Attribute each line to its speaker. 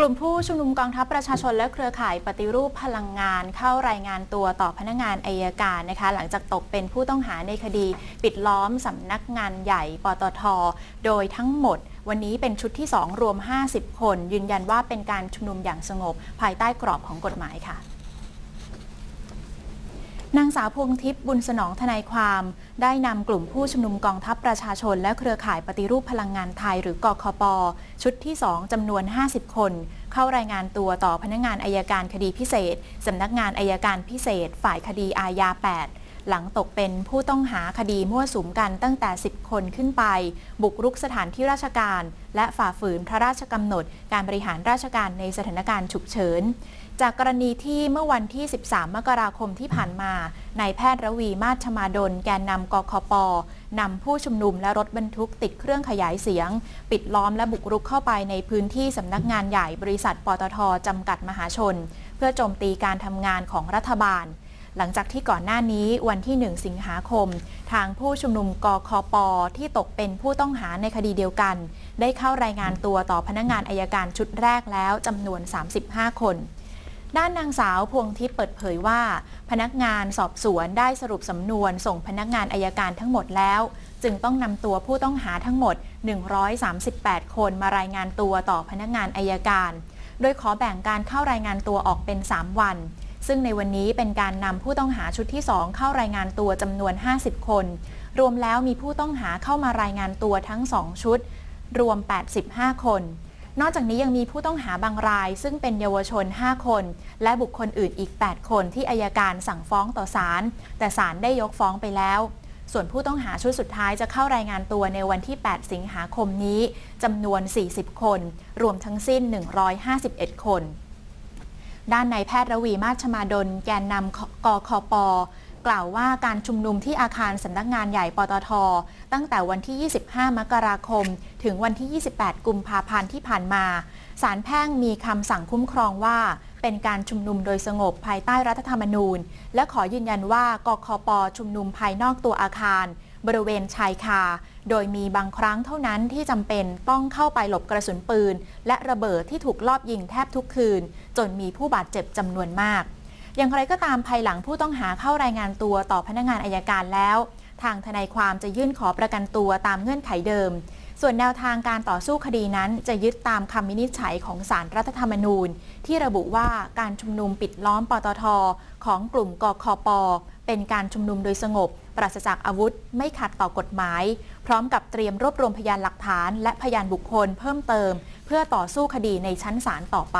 Speaker 1: กลุ่มผู้ชุมนุมกองทัพประชาชนและเครือข่ายปฏิรูปพลังงานเข้ารายงานตัวต่อพนักงานอายการนะคะหลังจากตกเป็นผู้ต้องหาในคดี ปิดล้อมสำนักงานใหญ่ปตท โดยทั้งหมด วันนี้เป็นชุดที่ 2 รวม 50 คน ยืนยันว่าเป็นการชุมนุมอย่างสงบ ภายใต้กรอบของกฎหมายค่ะ นางสาวพวงทิพย์บุญสนองทนายความ ได้นำกลุ่มผู้ชุมนุมกองทัพประชาชน และเครือข่ายปฏิรูปพลังงานไทยหรือกคป ชุดที่ 2จำนวน 50 คน เข้ารายงานตัวต่อพนักงานอายการคดีพิเศษสำนักงานอายการพิเศษ ฝ่ายคดีอาญา 8 หลังตกเป็นผู้ต้องหาคดีมั่วสุมกันตั้งแต่ 10 คนขึ้นไป บุกรุกสถานที่ราชการ และฝ่าฝืนพระราชกำหนด การบริหารราชการในสถานการณ์ฉุกเฉินจากกรณีที่เมื่อวันที่ 13 มกราคมที่ผ่านมานายแพทย์ระวีมาชมาดล แกนนำกคปนำผู้ชุมนุมและรถบรรทุกติดเครื่องขยายเสียง ปิดล้อมและบุกรุกเข้าไปในพื้นที่สำนักงานใหญ่บริษัทปตทจำกัดมหาชน เพื่อโจมตีการทำงานของรัฐบาล หลังจากที่ก่อนหน้านี้วันที่ 1 สิงหาคม ทางผู้ชุมนุมกคปที่ตกเป็นผู้ต้องหาในคดีเดียวกัน ได้เข้ารายงานตัวต่อพนักงานอายการชุดแรกแล้วจำนวน 35 คนด้านนางสาวพวงทิพย์เปิดเผยว่า พนักงานสอบสวนได้สรุปสำนวนส่งพนักงานอายการทั้งหมดแล้ว จึงต้องนำตัวผู้ต้องหาทั้งหมด 138 คนมารายงานตัวต่อพนักงานอายการ โดยขอแบ่งการเข้ารายงานตัวออกเป็น 3 วัน ซึ่งในวันนี้เป็นการนำผู้ต้องหาชุดที่ 2 เข้ารายงานตัวจำนวน 50 คน รวมแล้วมีผู้ต้องหาเข้ามารายงานตัวทั้ง 2 ชุด รวม 85 คน นอกจากนี้ยังมีผู้ต้องหาบางราย ซึ่งเป็นเยาวชน 5 คน และบุคคลอื่นอีก 8 คนที่อายการสั่งฟ้องต่อศาลแต่ศาลได้ยกฟ้องไปแล้วส่วนผู้ต้องหาชุดสุดท้ายจะเข้ารายงานตัวในวันที่ 8 สิงหาคมนี้จำนวน 40 คน รวมทั้งสิ้น 151 คน ด้านนายแพทย์ระวีมาชมาดล แกนนำกคปกล่าวว่าการชุมนุมที่อาคารสำนักงานใหญ่ปตท ตั้งแต่วันที่ 25 มกราคม ถึงวันที่ 28 กุมภาพันธ์ที่ผ่านมาศาลแพ่งมีคำสั่งคุ้มครองว่า เป็นการชุมนุมโดยสงบภายใต้รัฐธรรมนูญ และขอยืนยันว่ากคปชุมนุมภายนอกตัวอาคาร บริเวณชายคา โดยมีบางครั้งเท่านั้นที่จำเป็นต้องเข้าไปหลบกระสุนปืน และระเบิดที่ถูกลอบยิงแทบทุกคืน จนมีผู้บาดเจ็บจำนวนมาก อย่างไรก็ตามภายหลังผู้ต้องหาเข้ารายงานตัวต่อพนักงานอายการแล้ว ทางทนายความจะยื่นขอประกันตัวตามเงื่อนไขเดิม ส่วนแนวทางการต่อสู้คดีนั้นจะยึดตามคำวินิจฉัยของสารรัฐธรรมนูญ ที่ระบุว่าการชุมนุมปิดล้อมปตท ของกลุ่มกคปเป็นการชุมนุมโดยสงบ ปราศจากอาวุธ ไม่ขัดต่อกฎหมาย พร้อมกับเตรียมรวบรวมพยานหลักฐาน และพยานบุคคลเพิ่มเติม เพื่อต่อสู้คดีในชั้นศาลต่อไป